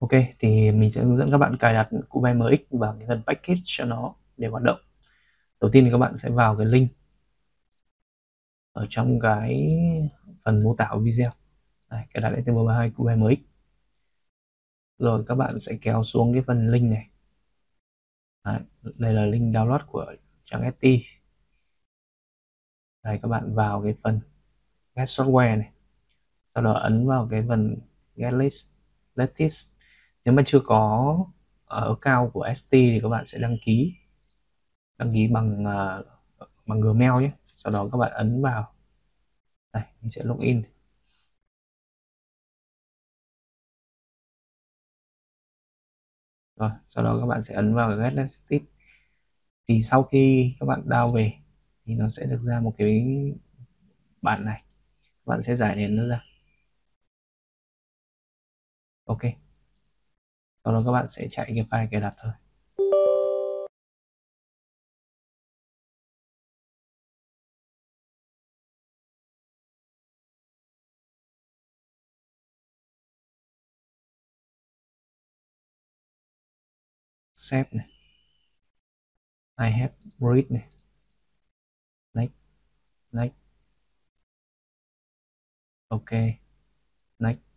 Ok, thì mình sẽ hướng dẫn các bạn cài đặt Cube MX và cái phần package cho nó để hoạt động. Đầu tiên thì các bạn sẽ vào cái link ở trong cái phần mô tả của video. Đây, cài đặt HTML32 Cube MX. Rồi các bạn sẽ kéo xuống cái phần link này. Đấy, đây là link download của trang ST. Đây các bạn vào cái phần Get Software này. Sau đó ấn vào cái phần Get List Latest nếu mà chưa có ờ, ở cao của ST thì các bạn sẽ đăng ký đăng ký bằng uh, bằng Gmail nhé. Sau đó các bạn ấn vào. Đây mình sẽ login. Rồi sau đó các bạn sẽ ấn vào get listed thì sau khi các bạn đào về thì nó sẽ được ra một cái bản này. Các bạn sẽ giải đến nó ra. Ok sau đó các bạn sẽ chạy cái file cài đặt thôi. Save này. I have read này. Next. Next. Ok. Next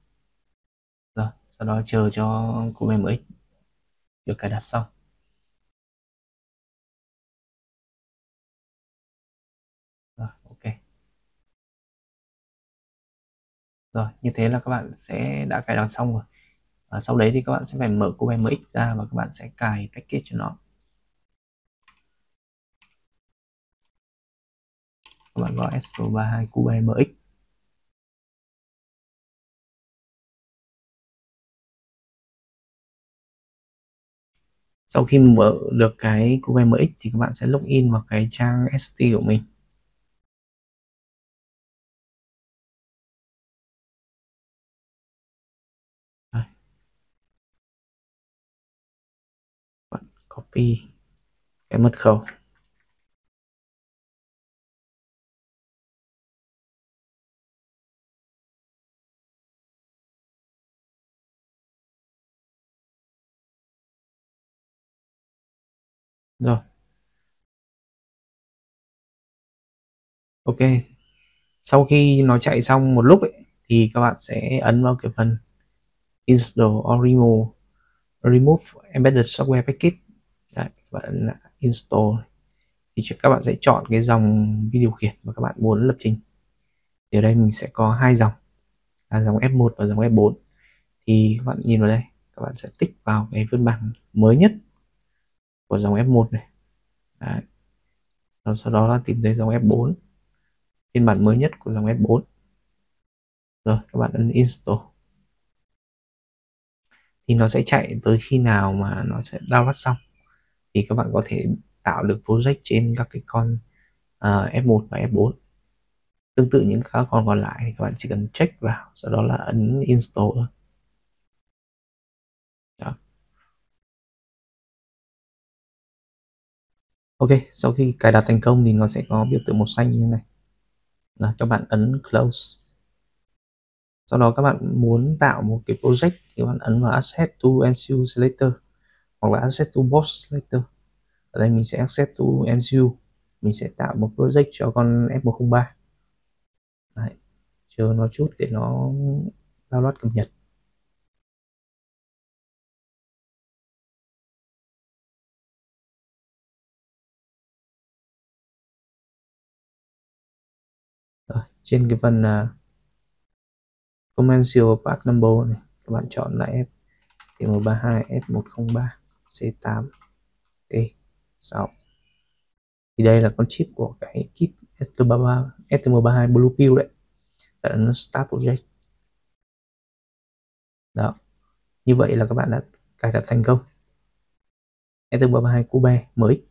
sau đó chờ cho cụm MX được cài đặt xong. Rồi, ok. Rồi, như thế là các bạn sẽ đã cài đặt xong rồi. Và sau đấy thì các bạn sẽ phải mở cụm MX ra và các bạn sẽ cài package cho nó. Các bạn gọi S32 cubemx sau khi mở được cái Cube MX thì các bạn sẽ login vào cái trang ST của mình Đây. Bạn copy cái mật khẩu rồi. Ok. Sau khi nó chạy xong một lúc ấy, thì các bạn sẽ ấn vào cái phần install or remove remove embedded software package Đấy, các bạn install. Thì các bạn sẽ chọn cái dòng vi điều khiển mà các bạn muốn lập trình. Thì ở đây mình sẽ có hai dòng là dòng F1 và dòng F4 thì các bạn nhìn vào đây các bạn sẽ tích vào cái phiên bản mới nhất của dòng F1 này. Đấy. Rồi sau đó là tìm thấy dòng F4 phiên bản mới nhất của dòng F4 rồi các bạn ấn install. Thì nó sẽ chạy tới khi nào mà nó sẽ download xong. Thì các bạn có thể tạo được project trên các cái con à, uh, F1 và F4 tương tự những các con còn lại thì các bạn chỉ cần check vào sau đó là ấn install thôi. Ok, sau khi cài đặt thành công thì nó sẽ có biểu tượng màu xanh như thế này. Rồi các bạn ấn close. Sau đó các bạn muốn tạo một cái project thì các bạn ấn vào Asset to MCU Selector hoặc là Asset to Box Selector. Ở đây mình sẽ Asset to MCU. Mình sẽ tạo một project cho con F103. Đấy. Chờ nó chút để nó download cập nhật. Trên cái phần uh, Commercial Part Number này các bạn chọn là F thì 132 F103 C8 E6 thì đây là con chip của cái kit STM33 STM32 Blue Pill đấy. Gọi là nó Start Project. Đó. Như vậy là các bạn đã cài đặt thành công. STM32 Cube mới.